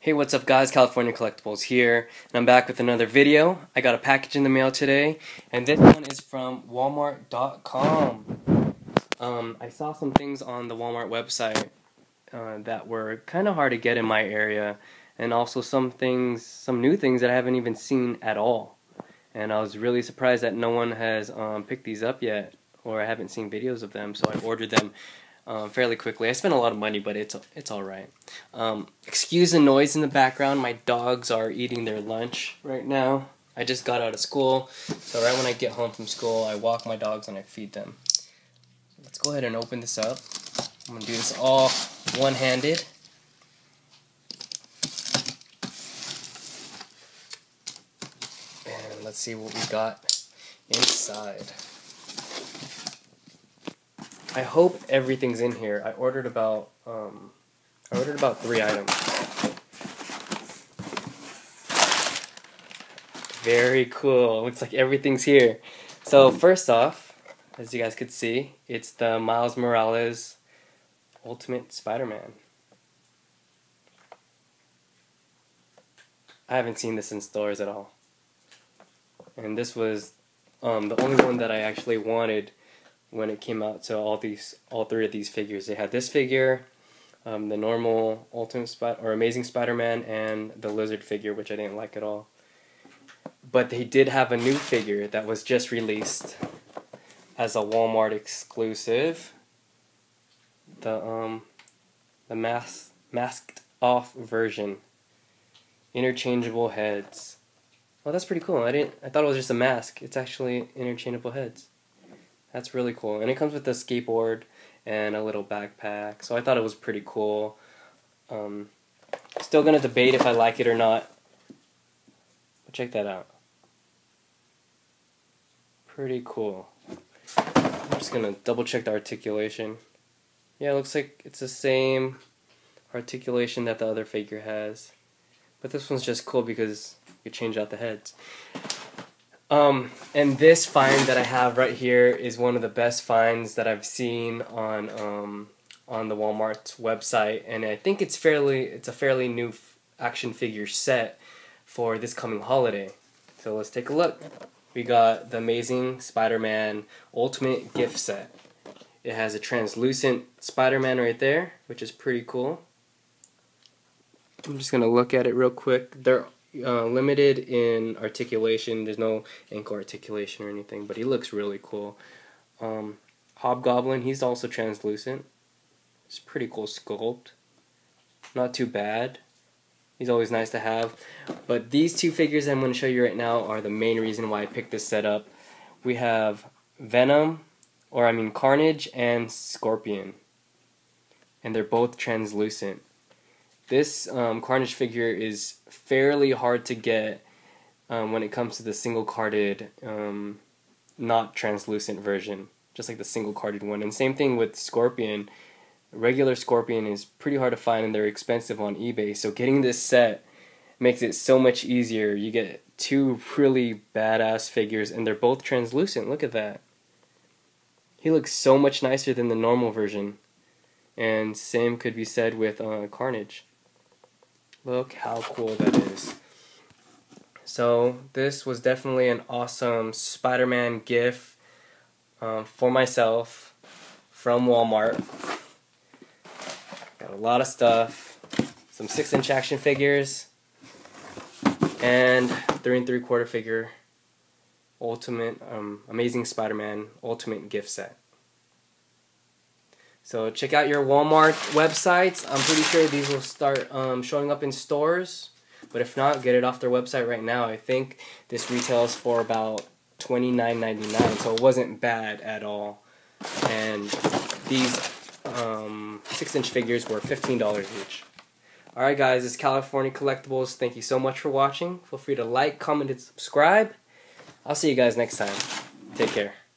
Hey, what's up guys? California Collectibles here, and I'm back with another video. I got a package in the mail today, and this one is from Walmart.com. Um, I saw some things on the Walmart website uh, that were kind of hard to get in my area, and also some things, some new things that I haven't even seen at all. And I was really surprised that no one has um, picked these up yet, or I haven't seen videos of them, so I ordered them um, fairly quickly. I spent a lot of money, but it's it's all right. Um, excuse the noise in the background. My dogs are eating their lunch right now. I just got out of school, so right when I get home from school, I walk my dogs and I feed them. Let's go ahead and open this up. I'm gonna do this all one-handed. And let's see what we got inside. I hope everything's in here. I ordered about um, I ordered about three items. Very cool. Looks like everything's here. So first off, as you guys could see, it's the Miles Morales Ultimate Spider-Man. I haven't seen this in stores at all. And this was um, the only one that I actually wanted when it came out to all these all three of these figures. They had this figure, um, the normal Ultimate Spider or Amazing Spider-Man, and the Lizard figure, which I didn't like at all. But they did have a new figure that was just released as a Walmart exclusive. The um, the mask masked off version. Interchangeable heads. Well, that's pretty cool. I didn't. I thought it was just a mask. It's actually interchangeable heads. That's really cool. And it comes with a skateboard and a little backpack. So I thought it was pretty cool. Um, still gonna debate if I like it or not. But check that out. Pretty cool. I'm just gonna double check the articulation. Yeah, it looks like it's the same articulation that the other figure has. But this one's just cool because you change out the heads. Um, and this find that I have right here is one of the best finds that I've seen on um, on the Walmart website, and I think it's fairly it's a fairly new action figure set for this coming holiday. So let's take a look. We got the Amazing Spider-Man Ultimate Gift Set. It has a translucent Spider-Man right there, which is pretty cool. I'm just gonna look at it real quick. They're uh, limited in articulation. There's no ankle articulation or anything, but he looks really cool. Um, Hobgoblin, he's also translucent. It's pretty cool sculpt. Not too bad. He's always nice to have. But these two figures I'm going to show you right now are the main reason why I picked this setup. We have Venom, or I mean Carnage and Scorpion. And they're both translucent. This um, Carnage figure is fairly hard to get um, when it comes to the single carded, um, not translucent version, just like the single carded one. And same thing with Scorpion. Regular Scorpion is pretty hard to find and they're expensive on eBay. So getting this set makes it so much easier. You get two really badass figures and they're both translucent. Look at that. He looks so much nicer than the normal version. And same could be said with uh, Carnage. Look how cool that is. So this was definitely an awesome Spider-Man gift um, for myself from Walmart. Got a lot of stuff, some six-inch action figures, and three and three-quarter figure Ultimate um, Amazing Spider-Man Ultimate gift set. So check out your Walmart websites. I'm pretty sure these will start um, showing up in stores. But if not, get it off their website right now. I think this retails for about $29.99, so it wasn't bad at all. And these um, 6-inch figures were $15 each. Alright guys, it's California Collectibles. Thank you so much for watching. Feel free to like, comment, and subscribe. I'll see you guys next time. Take care.